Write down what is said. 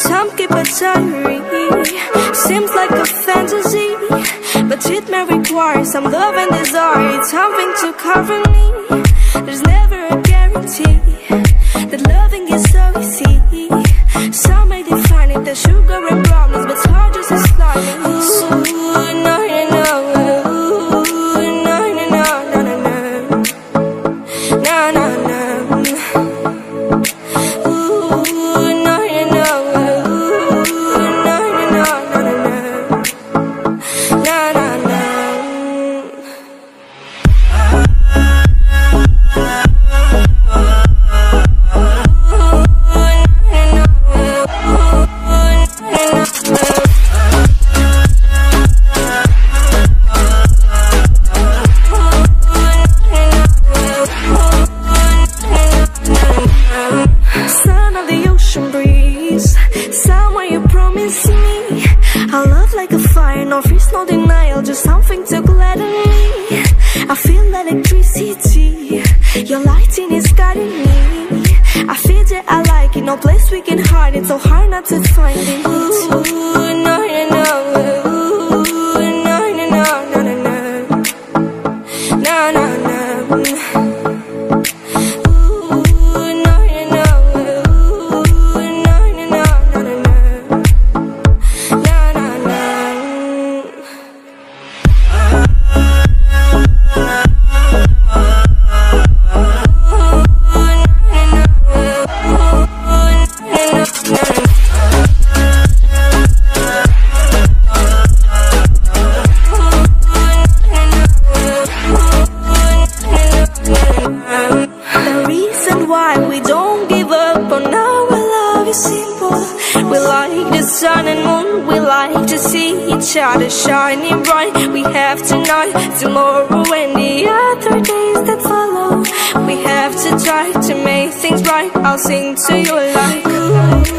Some keep a diary. Seems like a fantasy But it may require some love and desire. It's something to cover me. There's never a guarantee A love like a fire, no fears, no denial Just something to gladden me. I feel electricity Your lighting is guiding me. I feel that I like it, no place we can hide it So hard not to find it. Ooh, no, no, no Ooh, no, no, no, no, no, no No, no, no sun and moon, we like to see each other shining bright. We have tonight, tomorrow, and the other days that follow. We have to try to make things right. I'll sing to you like, ooh,